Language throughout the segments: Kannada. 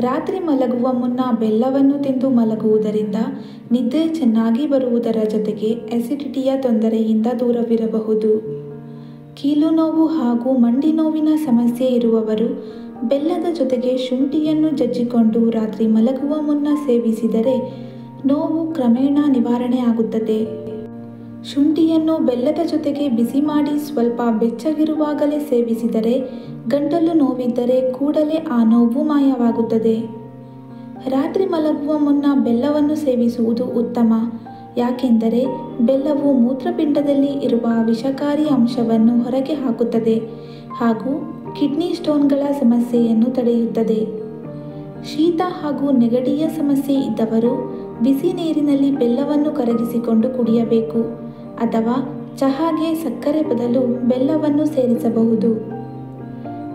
ರಾತ್ರಿ ಮಲಗುವ ಮುನ್ನ ಬೆಲ್ಲವನ್ನು ತಿಂದು ಮಲಗುವುದರಿಂದ ನಿದ್ರೆ ಚೆನ್ನಾಗಿ ಬರುವುದರ ಜೊತೆಗೆ ಎಸಿಡಿಟಿಯ ತೊಂದರೆಯಿಂದ ದೂರವಿರಬಹುದು. ಕೀಲು ನೋವು ಹಾಗೂ ಮಂಡಿ ನೋವಿನ ಸಮಸ್ಯೆ ಇರುವವರು ಬೆಲ್ಲದ ಜೊತೆಗೆ ಶುಂಠಿಯನ್ನು ಜಜ್ಜಿಕೊಂಡು ರಾತ್ರಿ ಮಲಗುವ ಮುನ್ನ ಸೇವಿಸಿದರೆ ನೋವು ಕ್ರಮೇಣ ನಿವಾರಣೆ ಆಗುತ್ತದೆ. ಶುಂಠಿಯನ್ನು ಬೆಲ್ಲದ ಜೊತೆಗೆ ಬಿಸಿ ಮಾಡಿ ಸ್ವಲ್ಪ ಬೆಚ್ಚಗಿರುವಾಗಲೇ ಸೇವಿಸಿದರೆ ಗಂಟಲು ನೋವಿದ್ದರೆ ಕೂಡಲೇ ಆ ನೋವು ಮಾಯವಾಗುತ್ತದೆ. ರಾತ್ರಿ ಮಲಗುವ ಮುನ್ನ ಬೆಲ್ಲವನ್ನು ಸೇವಿಸುವುದು ಉತ್ತಮ. ಯಾಕೆಂದರೆ ಬೆಲ್ಲವು ಮೂತ್ರಪಿಂಡದಲ್ಲಿ ಇರುವ ವಿಷಕಾರಿ ಅಂಶವನ್ನು ಹೊರಗೆ ಹಾಕುತ್ತದೆ ಹಾಗೂ ಕಿಡ್ನಿ ಸ್ಟೋನ್ಗಳ ಸಮಸ್ಯೆಯನ್ನು ತಡೆಯುತ್ತದೆ. ಶೀತ ಹಾಗೂ ನೆಗಡಿಯ ಸಮಸ್ಯೆ ಇದ್ದವರು ಬಿಸಿ ನೀರಿನಲ್ಲಿ ಬೆಲ್ಲವನ್ನು ಕರಗಿಸಿಕೊಂಡು ಕುಡಿಯಬೇಕು. ಅಥವಾ ಚಹಾಗೆ ಸಕ್ಕರೆ ಬದಲು ಬೆಲ್ಲವನ್ನು ಸೇರಿಸಬಹುದು.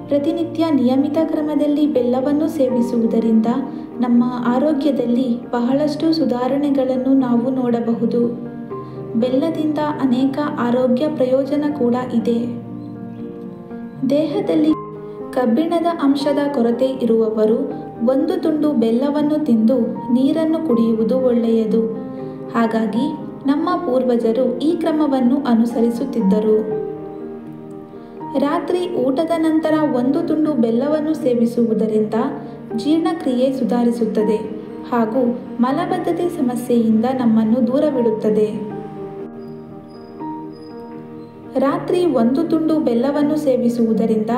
ಪ್ರತಿನಿತ್ಯ ನಿಯಮಿತ ಕ್ರಮದಲ್ಲಿ ಬೆಲ್ಲವನ್ನು ಸೇವಿಸುವುದರಿಂದ ನಮ್ಮ ಆರೋಗ್ಯದಲ್ಲಿ ಬಹಳಷ್ಟು ಸುಧಾರಣೆಗಳನ್ನು ನಾವು ನೋಡಬಹುದು. ಬೆಲ್ಲದಿಂದ ಅನೇಕ ಆರೋಗ್ಯ ಪ್ರಯೋಜನ ಕೂಡ ಇದೆ. ದೇಹದಲ್ಲಿ ಕಬ್ಬಿಣದ ಅಂಶದ ಕೊರತೆ ಇರುವವರು ಒಂದು ತುಂಡು ಬೆಲ್ಲವನ್ನು ತಿಂದು ನೀರನ್ನು ಕುಡಿಯುವುದು ಒಳ್ಳೆಯದು. ಹಾಗಾಗಿ ನಮ್ಮ ಪೂರ್ವಜರು ಈ ಕ್ರಮವನ್ನು ಅನುಸರಿಸುತ್ತಿದ್ದರು. ರಾತ್ರಿ ಊಟದ ನಂತರ ಒಂದು ತುಂಡು ಬೆಲ್ಲವನ್ನು ಸೇವಿಸುವುದರಿಂದ ಜೀರ್ಣಕ್ರಿಯೆ ಸುಧಾರಿಸುತ್ತದೆ ಹಾಗೂ ಮಲಬದ್ಧತೆ ಸಮಸ್ಯೆಯಿಂದ ನಮ್ಮನ್ನು ದೂರವಿಡುತ್ತದೆ. ರಾತ್ರಿ ಒಂದು ತುಂಡು ಬೆಲ್ಲವನ್ನು ಸೇವಿಸುವುದರಿಂದ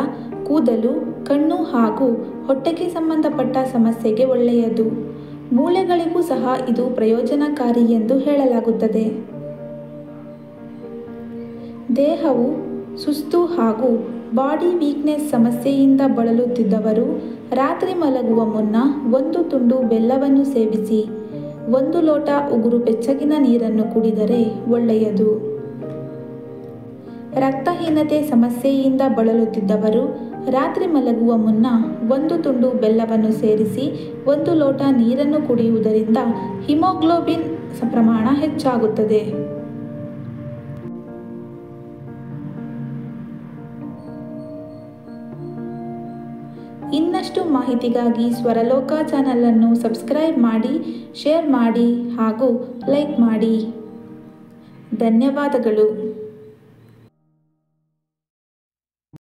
ಕೂದಲು, ಕಣ್ಣು ಹಾಗೂ ಹೊಟ್ಟೆಗೆ ಸಂಬಂಧಪಟ್ಟ ಸಮಸ್ಯೆಗೆ ಒಳ್ಳೆಯದು. ಮೂಳೆಗಳಿಗೂ ಸಹ ಇದು ಪ್ರಯೋಜನಕಾರಿ ಎಂದು ಹೇಳಲಾಗುತ್ತದೆ. ದೇಹವು ಸುಸ್ತು ಹಾಗೂ ಬಾಡಿ ವೀಕ್ನೆಸ್ ಸಮಸ್ಯೆಯಿಂದ ಬಳಲುತ್ತಿದ್ದವರು ರಾತ್ರಿ ಮಲಗುವ ಮುನ್ನ ಒಂದು ತುಂಡು ಬೆಲ್ಲವನ್ನು ಸೇವಿಸಿ, ಒಂದು ಲೋಟ ಉಗುರು ಬೆಚ್ಚಗಿನ ನೀರನ್ನು ಕುಡಿದರೆ ಒಳ್ಳೆಯದು. ರಕ್ತಹೀನತೆ ಸಮಸ್ಯೆಯಿಂದ ಬಳಲುತ್ತಿದ್ದವರು ರಾತ್ರಿ ಮಲಗುವ ಮುನ್ನ ಒಂದು ತುಂಡು ಬೆಲ್ಲವನ್ನು ಸೇರಿಸಿ ಒಂದು ಲೋಟ ನೀರನ್ನು ಕುಡಿಯುವುದರಿಂದ ಹಿಮೋಗ್ಲೋಬಿನ್ ಪ್ರಮಾಣ ಹೆಚ್ಚಾಗುತ್ತದೆ. ಇನ್ನಷ್ಟು ಮಾಹಿತಿಗಾಗಿ ಸ್ವರಲೋಕ ಚಾನಲನ್ನು ಸಬ್ಸ್ಕ್ರೈಬ್ ಮಾಡಿ, ಶೇರ್ ಮಾಡಿ ಹಾಗೂ ಲೈಕ್ ಮಾಡಿ. ಧನ್ಯವಾದಗಳು.